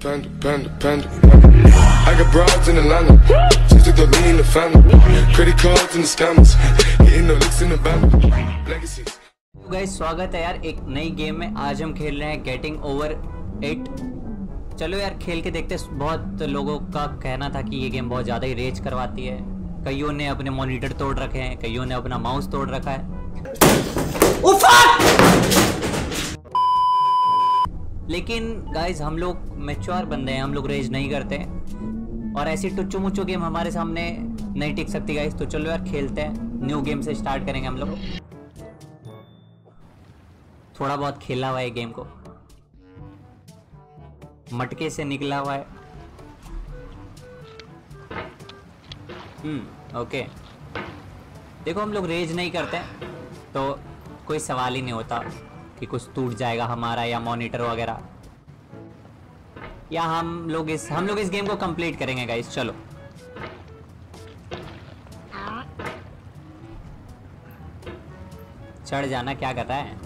Panda, panda, panda. I got broads in Atlanta. Just took the lean in the family. Credit cards and the scammers. Getting no licks in the band. Legacies. तो guys स्वागत है यार एक नई game में आज हम खेल रहे हैं गेटिंग ओवर एट चलो यार खेल के देखते हैं। बहुत लोगों का कहना था कि ये गेम बहुत ज़्यादा ही रेज करवाती है कईयों ने अपने मॉनिटर तोड़ रखे हैं कईयों ने अपना माउस तोड़ रखा है लेकिन गाइज़ हम लोग मेच्योर बंदे हैं, हम लोग रेज नहीं करते। और ऐसी टुच्चू मुच्चू गेम हमारे सामने नहीं टिक सकती गाइस तो चलो यार, खेलते हैं। न्यू गेम से स्टार्ट करेंगे हम लोग। थोड़ा बहुत खेला हुआ है गेम को। मटके से निकला हुआ है। हम्म ओके देखो, हम लोग रेज नहीं करते तो कोई सवाल ही नहीं होता। कि कुछ टूट जाएगा हमारा या मॉनिटर वगैरह। या हम लोग इस, हम लोग इस गेम को कंप्लीट करेंगे गाइस चलो। चढ़ जाना, क्या कर रहा है?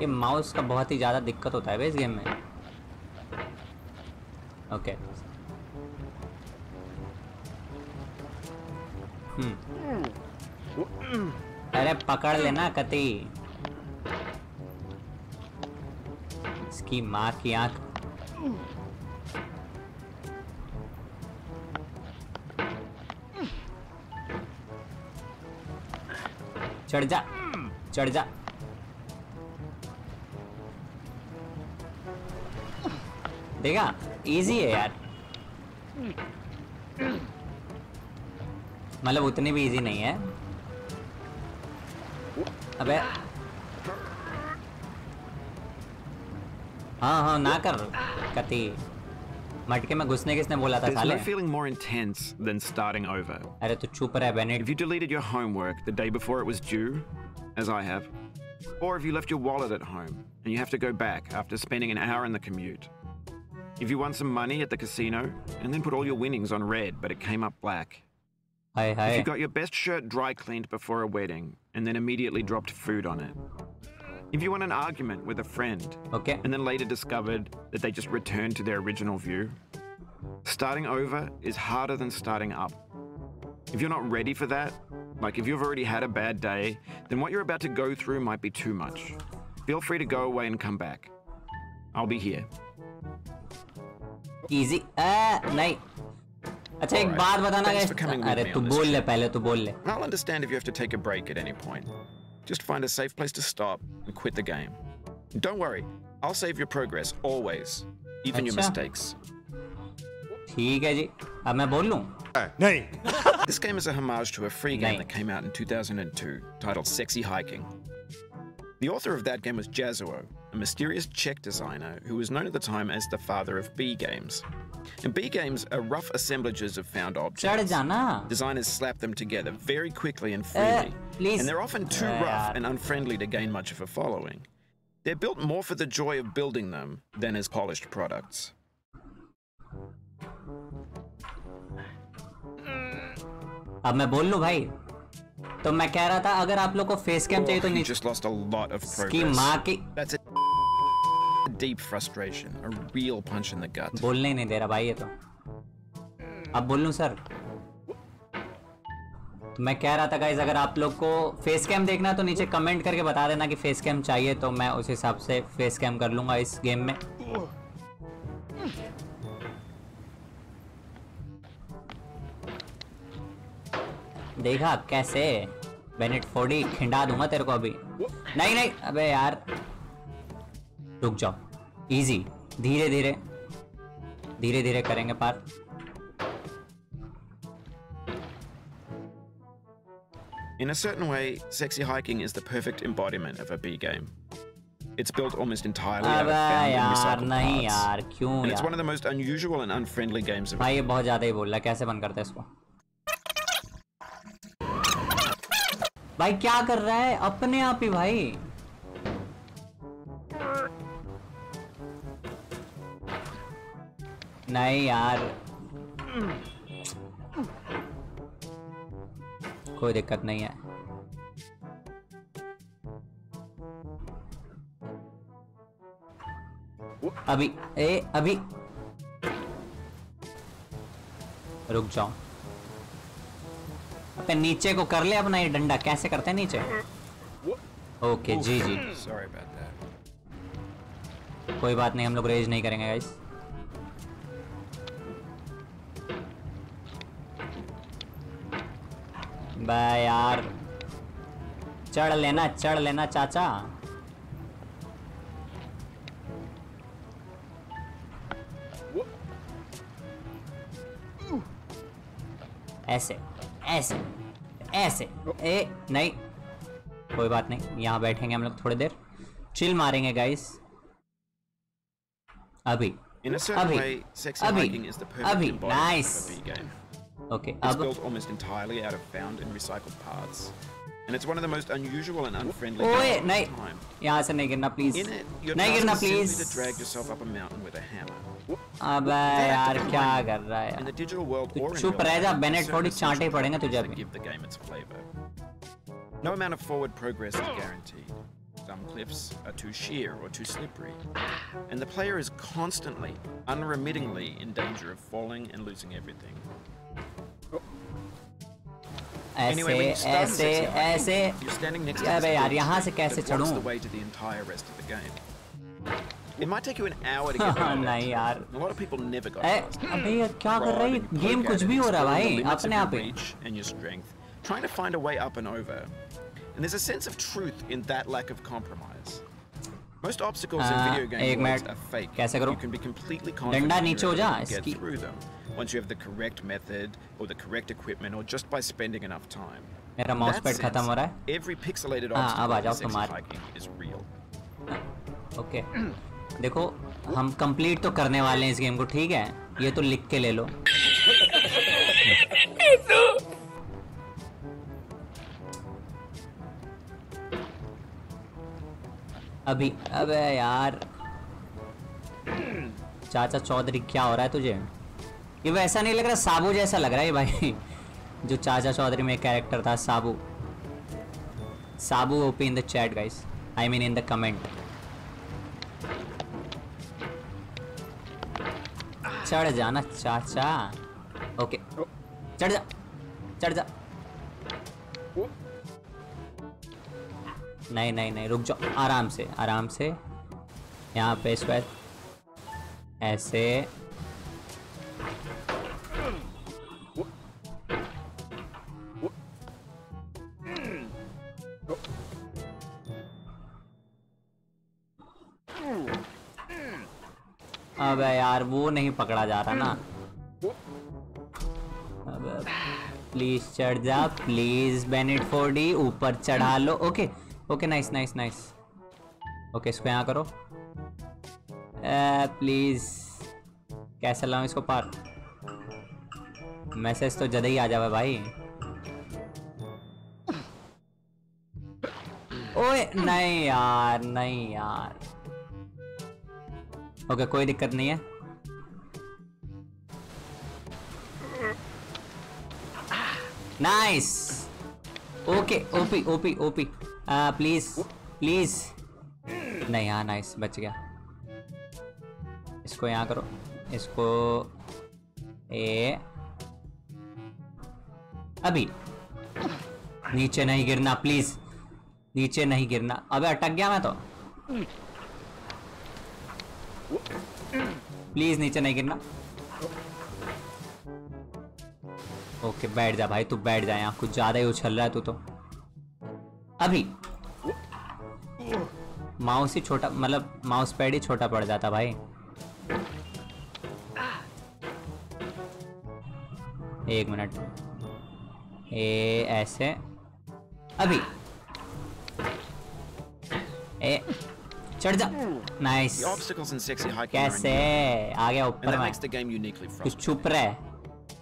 ये माउस का बहुत ही ज़्यादा दिक्कत होता है भाई इस गेम में। Okay hmm. अरे पकड़ लेना, कति। इसकी माँ की आँख। चढ़ जा चढ़ जा। देखा इजी है यार। मतलब उतनी भी इजी नहीं है। अबे हाँ हाँ ना कर कति मटके में घुसने किसने बोला था There's साले no feeling more intense than starting over. अरे तू चुप रह If Bennett you deleted your homework the day before it was due, as I have, or if you left your wallet at home and you have to go back after spending an hour in the commute, if you won some money at the casino and then put all your winnings on red but it came up black, hi if hi you got your best shirt dry cleaned before a wedding and then immediately dropped food on it, if you won an argument with a friend okay and then later discovered that they just returned to their original view. Starting over is harder than starting up. If you're not ready for that, like if you've already had a bad day, then what you're about to go through might be too much. Feel free to go away and come back. I'll be here. Easy नहीं अच्छा एक Alright. बात बताना Thanks guys। for coming with अरे me तू on this बोल ले trip. पहले तू बोल ले I'll understand if you have to take a break at any point. Just find a safe place to stop and quit the game. Don't worry, I'll save your progress always, even your Acha. mistakes. ठीक है जी अब मैं बोल लूँ This game is a homage to a free game Nahi. that came out in 2002 titled Sexy Hiking. The author of that game was Jazuo, a mysterious Czech designer who was known at the time as the father of B games. And B games are rough assemblages of found चढ़ objects. जाना Designers slap them together very quickly and freely, please. and they're often too Uh, rough yaar. and unfriendly to gain much of a following. They're built more for the joy of building them than as polished products. अब मैं बोल लूँ भाई तो मैं कह रहा था अगर आप लोग को फेस कैम चाहिए तो Oh, you नीचे just lost a lot of की progress. माँ की That's a deep frustration, a real punch in the gut. बोलने नहीं दे रहा भाई ये तो। अब बोल लूँ सर? मैं कह रहा था गाइज़ अगर आप लोग को फेस कैम देखना है तो नीचे कमेंट करके बता देना कि फेस कैम चाहिए तो मैं उस हिसाब से फेस कैम कर लूँगा इस गेम में। देखा कैसे? बेनेट फोर्डी खिंडा दूँगा तेरे को अभी। नहीं नहीं अबे यार। रुक जाओ। इजी धीरे धीरे धीरे धीरे करेंगे पार In a certain way, Sexy Hiking is the perfect embodiment of a B game. It's built almost entirely out of found and recycled नहीं parts. यार क्यों And it's one of the most unusual and unfriendly games of भाई ये बहुत ज़्यादा ही बोल रहा है कैसे बंद करते हैं इसको भाई क्या कर रहा है अपने आप ही भाई नहीं यार। कोई दिक्कत नहीं है। अभी ए अभी। रुक जाओ। अपने नीचे को कर ले अपना ये डंडा। कैसे करते हैं नीचे? ओके जी जी. कोई बात नहीं हम लोग रेज नहीं करेंगे गाइस यार। चढ़ लेना चढ़ लेना चाचा। ऐसे ऐसे ऐसे। ए नहीं कोई बात नहीं यहाँ बैठेंगे हम लोग थोड़ी देर। चिल मारेंगे गाइस अभी अभी अभी, certain Abhi. way, sexy Abhi. hiking is the perfect Abhi. embodiment Nice. of a B game. Okay It's अब built almost entirely out of found and recycled parts, and it's one of the most unusual and unfriendly ओए games of नहीं all time. यहाँ से नहीं गिरना please In it, your नहीं task गिरना is simply please to drag yourself up a mountain with a hammer. अबे यार क्या कर रहा है In यार the digital world or in चुप real रह जा, life, बेनेट, there are थोड़ी certain चांटे पड़ेंगे तुझे that अभी। give the game its flavor. No amount of forward progress is guaranteed. Some cliffs are too sheer or too slippery, and the player is constantly, unremittingly in danger of falling and losing everything. ऐसे ऐसे ऐसे अबे यार यहाँ से कैसे चढ़ूं. It might take you an hour to get around नहीं यार A lot of people never got अबे यार क्या कर रहा है गेम कुछ भी हो रहा है भाई अपने आप ही and your strength, trying to find a way up and over. And there's a sense of truth in that lack of compromise. Most obstacles in video एक game worlds minute, are fake. कैसे करूँ? You can be completely confident in नीचे हो जा, get through them once you have the correct method or the correct equipment or just by spending enough time. मेरा In mouse pad खत्म sense, हो रहा है। Every pixelated हाँ, अब आ जाओ तुम्हारे। is real. ओके देखो हम कंप्लीट तो करने वाले हैं इस गेम को ठीक है ये तो लिख के ले लो अभी अबे यार चाचा चौधरी क्या हो रहा है तुझे ये वैसा नहीं लग रहा साबू जैसा लग रहा है भाई। जो चाचा चौधरी में कैरेक्टर था, Sabu. Sabu OP in the chat guys I mean in the comment चढ़ जाना चाचा। ओके चढ़ जा। चढ़ जा। नहीं नहीं नहीं, रुक जाओ। आराम से आराम से। यहाँ पे पर ऐसे। नहीं पकड़ा जा रहा ना। प्लीज़ चढ़ जा प्लीज़ बेनिट फोर डी ऊपर चढ़ा लो। Okay okay nice nice nice okay इसको यहाँ करो। प्लीज़ कैसे लाऊं इसको पार? मैसेज तो जद ही आ जावे भाई। ओए, नहीं यार नहीं यार। ओके कोई दिक्कत नहीं है। Nice okay OP OP OP please please नहीं हाँ नाइस बच गया। इसको यहाँ करो। इसको ए अभी। नीचे नहीं गिरना प्लीज़ नीचे नहीं गिरना। अबे, अटक गया मैं तो। प्लीज़ नीचे नहीं गिरना। ओके बैठ जा भाई तू बैठ जा यहाँ कुछ ज़्यादा ही उछल रहा है तू तो। अभी। माउस ही छोटा मतलब माउस पैड ही छोटा पड़ जाता भाई। एक मिनट। ए ऐसे। अभी। ए चढ़ जा। नाइस कैसे? आ गया ऊपर में। कुछ छुप रहा है।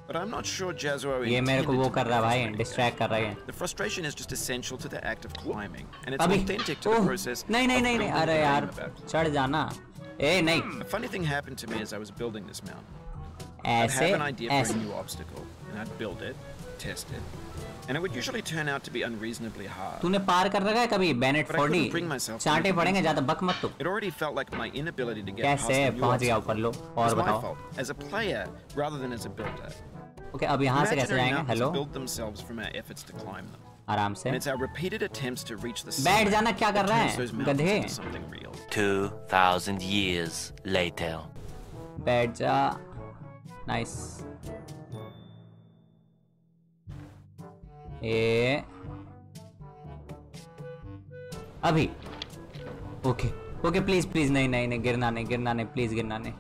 But I'm not sure Jazuo ये मेरे को intended वो to कर be रहा है भाई frustrating. डिस्ट्रैक्ट कर रहा है The frustration is just essential to the act of climbing, and it's अभी authentic to the oh, process. नहीं नहीं of नहीं नहीं building अरे the यार game about. चढ़ जाना ए नहीं A funny thing happened to me as I was building this mountain. I'd ऐसे have an idea for ऐसे a new obstacle, and I'd build it, tested, and it would usually turn out to be unreasonably hard. तूने पार कर रखा है कभी Bennett But I couldn't 40 bring myself to चांटे make पड़ेंगे it. ज्यादा बक मत तू It already felt like my inability to get past कैसे the new पहुंच गया obstacle ऊपर लो was और my बताओ fault as a player rather than as a builder. Okay अब यहाँ से कैसे जाएँगे? हेलो आराम से। बैठ जाना क्या कर रहा है? गधे। 2000 years later. बैठ जा। नाइस ए। अभी। ओके ओके प्लीज़ प्लीज़ नहीं नहीं नहीं गिरना नहीं गिरना नहीं प्लीज़ गिरना नहीं।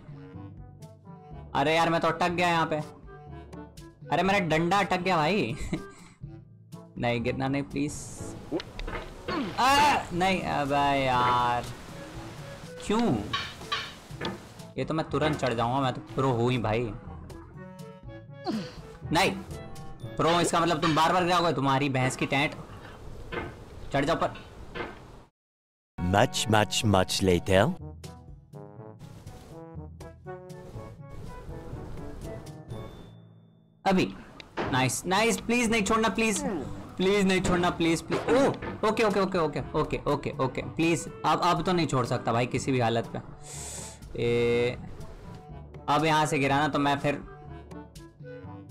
अरे यार मैं तो टक गया यहाँ पे। अरे मेरा डंडा अटक गया भाई। नहीं गिरना नहीं प्लीज़ आ, नहीं अबे यार। क्यों? ये तो मैं तुरंत चढ़ जाऊँगा मैं तो प्रो हूँ ही भाई। नहीं प्रो इसका मतलब तुम बार बार गिराओगे तुम्हारी भैंस की टेंट। चढ़ जाओ पर। Much, much, much later. अभी। नाइस नाइस प्लीज़ नहीं छोड़ना प्लीज़ प्लीज़ नहीं छोड़ना please please oh okay okay okay okay okay okay okay please अब अब तो नहीं छोड़ सकता भाई किसी भी हालत पे। ए, अब यहाँ से गिराना तो मैं फिर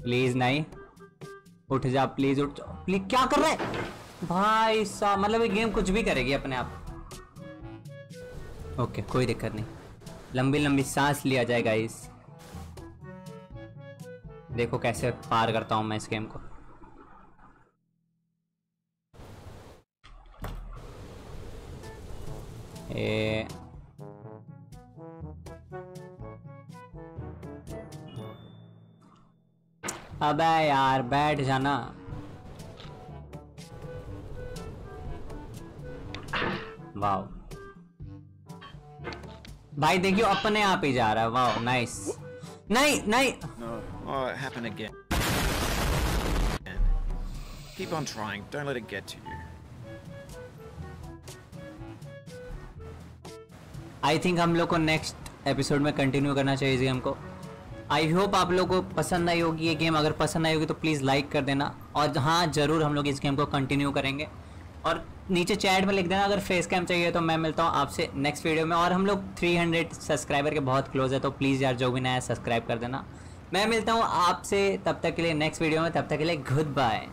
प्लीज़ नहीं। उठ जा प्लीज़ उठ जा। प्लीज़ क्या कर रहे भाई साहब मतलब ये गेम कुछ भी करेगी अपने आप। ओके कोई दिक्कत नहीं। लंबी लंबी सांस लिया जाएगा इस देखो कैसे पार करता हूँ मैं इस गेम को। ए। अबे यार, बैठ जाना वाओ। भाई देखियो, अपने आप ही जा रहा है। वाओ नाइस नहीं नहीं। No. Oh, it happened again. Keep on trying. Don't let it get to you. I think हम लोग को नेक्स्ट एपिसोड में कंटिन्यू करना चाहिए इस गेम को आई होप आप लोग को पसंद आई होगी ये गेम अगर पसंद आई होगी तो प्लीज़ लाइक कर देना और हाँ ज़रूर हम लोग इस गेम को कंटिन्यू करेंगे और नीचे चैट में लिख देना अगर फेस कैम चाहिए तो मैं मिलता हूँ आपसे नेक्स्ट वीडियो में और हम लोग 300 सब्सक्राइबर के बहुत क्लोज है तो प्लीज़ यार जो भी नया सब्सक्राइब कर देना मैं मिलता हूँ आपसे, तब तक के लिए नेक्स्ट वीडियो में, तब तक के लिए गुड बाय